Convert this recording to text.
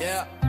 Yeah.